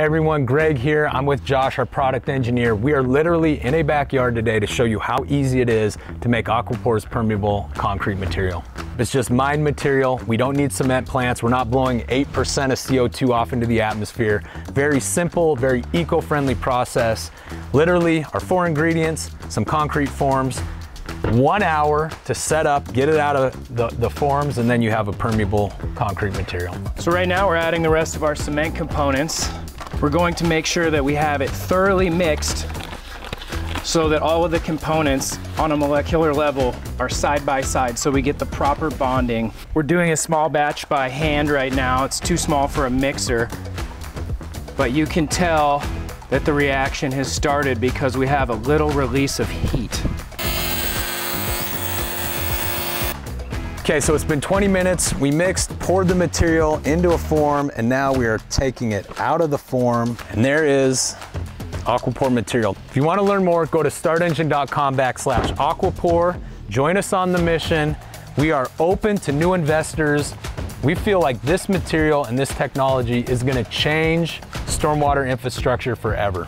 Hey everyone, Greg here. I'm with Josh, our product engineer. We are literally in a backyard today to show you how easy it is to make AquiPor's permeable concrete material. It's just mined material. We don't need cement plants. We're not blowing 8% of CO2 off into the atmosphere. Very simple, very eco-friendly process. Literally our four ingredients, some concrete forms, one hour to set up, get it out of the, the forms, and then you have a permeable concrete material. So right now we're adding the rest of our cement components. We're going to make sure that we have it thoroughly mixed so that all of the components on a molecular level are side by side so we get the proper bonding. We're doing a small batch by hand right now. It's too small for a mixer, but you can tell that the reaction has started because we have a little release of heat. Okay, so it's been 20 minutes. We mixed, poured the material into a form, and now we are taking it out of the form. And there is AquiPor material. If you wanna learn more, go to startengine.com backslash AquiPor. Join us on the mission. We are open to new investors. We feel like this material and this technology is gonna change stormwater infrastructure forever.